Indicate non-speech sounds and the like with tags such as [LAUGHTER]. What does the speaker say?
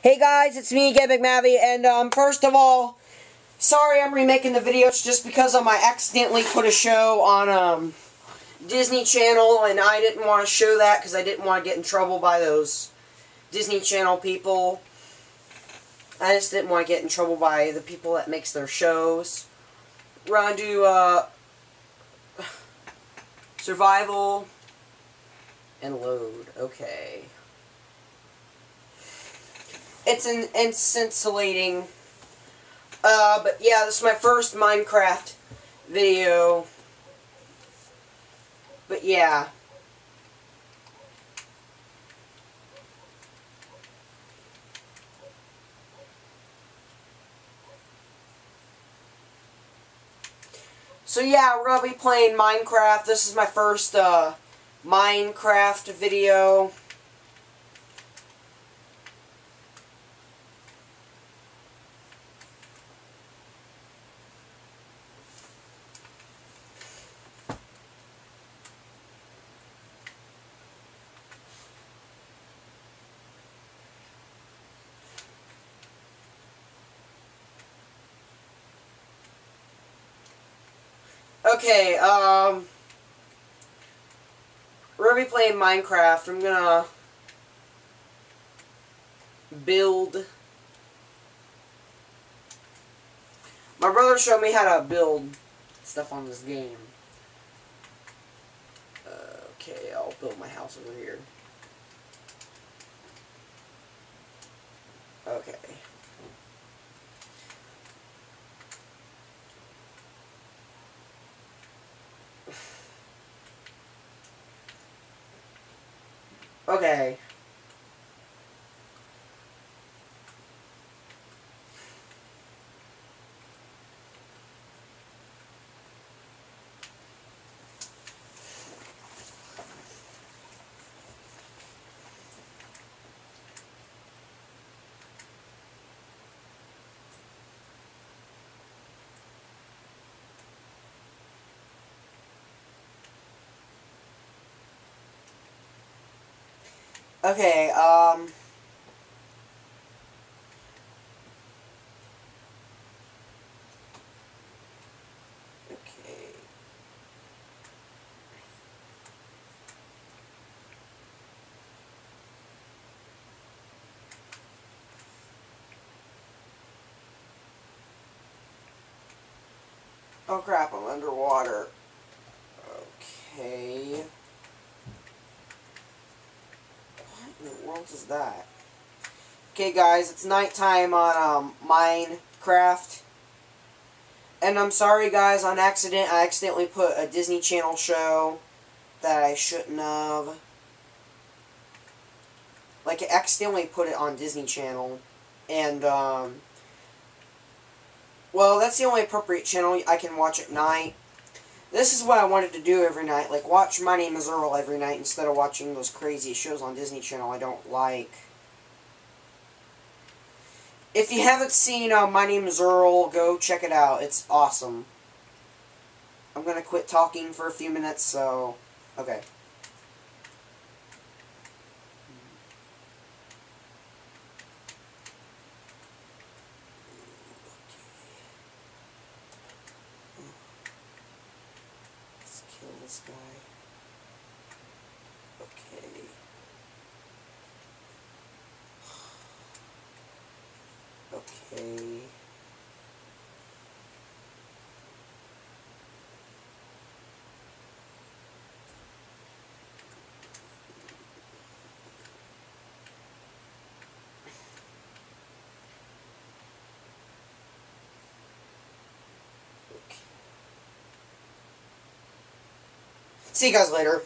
Hey guys, it's me, Gabe McMavie, and um, first of all, sorry I'm remaking the videos just because um, I accidentally put a show on um, Disney Channel, and I didn't want to show that because I didn't want to get in trouble by those Disney Channel people. I just didn't want to get in trouble by the people that makes their shows. We're going to do uh, [SIGHS] Survival and Load. Okay. It's an insulating. Uh, but yeah, this is my first Minecraft video. But yeah. So yeah, we're going to be playing Minecraft. This is my first uh, Minecraft video. Okay, um... We're gonna be playing Minecraft. I'm gonna... Build... My brother showed me how to build stuff on this game. Okay, I'll build my house over here. Okay. Okay. Okay, um... Oh crap, I'm underwater. Okay. What world is that? Okay, guys, it's nighttime on um, Minecraft. And I'm sorry, guys, on accident, I accidentally put a Disney Channel show that I shouldn't have. Like, I accidentally put it on Disney Channel. And, um... Well, that's the only appropriate channel I can watch at night. This is what I wanted to do every night. Like, watch My Name is Earl every night instead of watching those crazy shows on Disney Channel I don't like. If you haven't seen uh, My Name is Earl, go check it out. It's awesome. I'm going to quit talking for a few minutes, so... Okay. Guy. Okay. Okay. See you guys later.